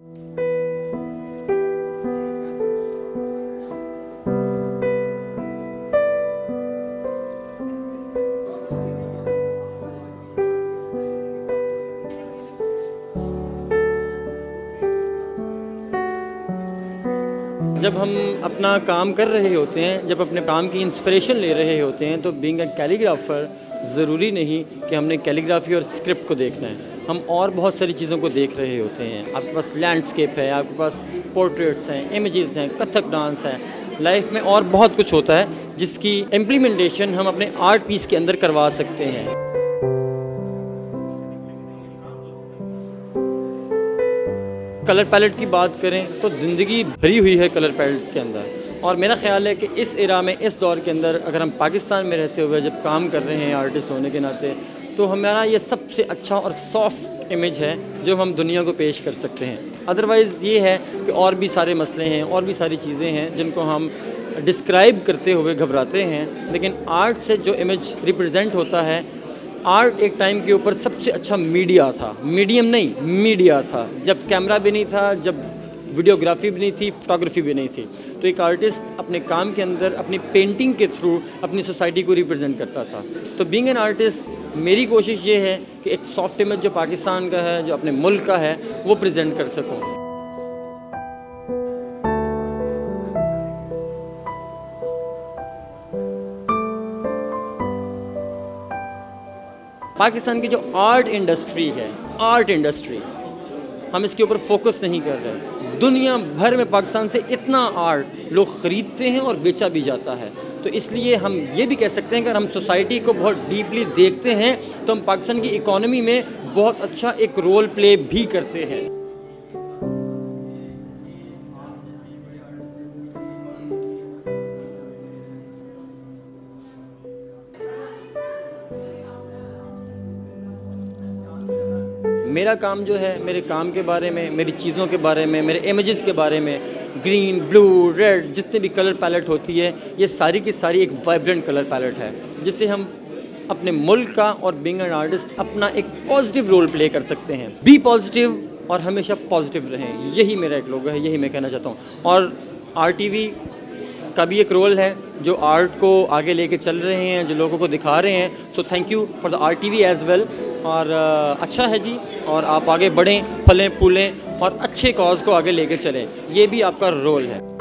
جب ہم اپنا کام کر رہے ہوتے ہیں، جب اپنے کام کی انسپریشن لے رہے ہوتے ہیں، تو بینگ اے کیلیگرافر ضروری نہیں کہ ہم نے کیلیگرافی اور اسکرپٹ کو دیکھنا ہے۔ ہم اور بہت ساری چیزوں کو دیکھ رہے ہوتے ہیں۔ آپ کے پاس لینڈسکیپ ہے، آپ کے پاس پورٹریٹس ہیں امیجز ہیں، کتھک ڈانس ہے۔ لائف میں اور بہت کچھ ہوتا ہے، جس کی امپلیمنٹیشن ہم اپنے آرٹ پیس کے اندر کروا سکتے ہیں۔ کلر پیلٹ کی بات کریں تو زندگی بھری ہوئی ہے کلر پیلٹس کے اندر۔ اور میرا خیال ہے کہ اس ایرا میں، اس دور کے اندر اگر ہم پاکستان میں رہتے ہوئے جب کام کر رہے ہیں آرٹسٹ ہونے کے ناطے تو ہمارا یہ سب سے اچھا اور سافٹ امیج ہے جو ہم دنیا کو پیش کر سکتے ہیں۔ ادروائز یہ ہے کہ اور بھی سارے مسئلے ہیں، اور بھی ساری چیزیں ہیں جن کو ہم ڈسکرائب کرتے ہوئے گھبراتے ہیں۔ لیکن آرٹ سے جو امیج ریپرزینٹ ہوتا ہے آرٹ ایک ٹائم کے اوپر سب سے اچھا میڈیا تھا۔ میڈیم نہیں میڈیا تھا۔ جب کیمرہ بھی نہیں تھا، جب ویڈیوگرافی بھی نہیں تھی، فوٹوگرافی بھی نہیں تھی۔ تو ایک آرٹسٹ اپنے کام کے اندر، اپنی پینٹنگ کے تھرو اپنی سوسائٹی کو ریپرزینٹ کرتا تھا۔ تو بینگ این آرٹسٹ میری کوشش یہ ہے کہ ایک سافٹ امیج جو پاکستان کا ہے، جو اپنے ملک کا ہے، وہ پریزنٹ کر سکوں۔ پاکستان کی جو آرٹ انڈسٹری ہے آرٹ انڈسٹری ہم اس کے اوپر فوکس نہیں کر رہے۔ دنیا بھر میں پاکستان سے اتنا آرٹ لوگ خریدتے ہیں اور بیچا بھی جاتا ہے۔ تو اس لیے ہم یہ بھی کہہ سکتے ہیں کہ اگر ہم سوسائٹی کو بہت ڈیپلی دیکھتے ہیں تو ہم پاکستان کی اکانومی میں بہت اچھا ایک رول پلے بھی کرتے ہیں۔ میرا کام جو ہے، میرے کام کے بارے میں، میری چیزوں کے بارے میں، میرے امیجز کے بارے میں، گرین بلو ریڈ جتنے بھی کلر پیلٹ ہوتی ہے، یہ ساری کی ساری ایک وائبرنٹ کلر پیلٹ ہے جس سے ہم اپنے ملک کا اور بینگ این آرٹسٹ اپنا ایک پازیٹیو رول پلے کر سکتے ہیں۔ بی پازیٹیو اور ہمیشہ پازیٹیو رہیں، یہی میرا ایک لوگو ہے، یہی میں کہنا چاہتا ہوں۔ اور آر ٹی وی کا بھی ایک رول ہے، جو آرٹ کو آگے لے کے چل رہے ہیں، جو لوگوں کو دکھا رہے ہیں۔ So thank you for the R T V as well اور اچھا ہے جی اور آپ آگے بڑھیں، پھلیں، پھولیں اور اچھے کاز کو آگے لے کے چلیں۔ یہ بھی آپ کا رول ہے۔